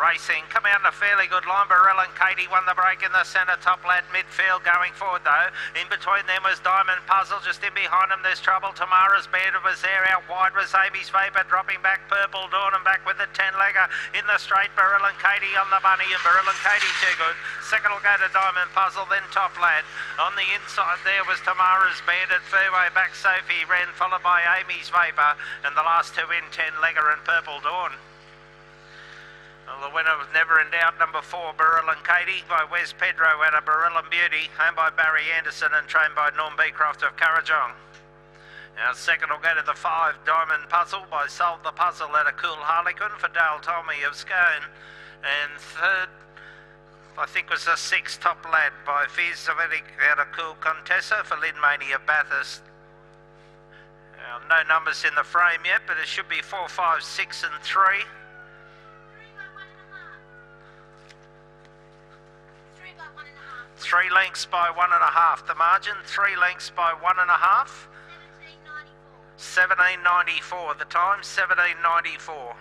Racing, come out in a fairly good line. Burrell and Katie won the break in the centre. Top lad midfield going forward though. In between them was Diamond Puzzle. Just in behind them there's trouble. Tamara's Band was there. Out wide was Amy's Vapor dropping back. Purple Dawn and back with the 10 legger in the straight. Burrell and Katie on the bunny and Burrell and Katie too good. Second will go to Diamond Puzzle, then Top Lad. On the inside there was Tamara's Bandit. Fairway back Sophie Wren, followed by Amy's Vapor. And the last two in 10 legger and Purple Dawn. The winner was Never in Doubt, number four, Burrell and Katie by Wes Pedro out of Burrell and Beauty, owned by Barry Anderson and trained by Norm Beecroft of Kurrajong. Now, second will go to the five, Diamond Puzzle by Solve the Puzzle out of Cool Harlequin for Dale Tommy of Scone. And third, I think was the six, Top Lad by Fizz Savetic out of Cool Contessa for Lynn of Bathurst. No numbers in the frame yet, but it should be four, five, six, and three. Three lengths by one and a half. The margin, three lengths by one and a half. 1794. The time, 1794.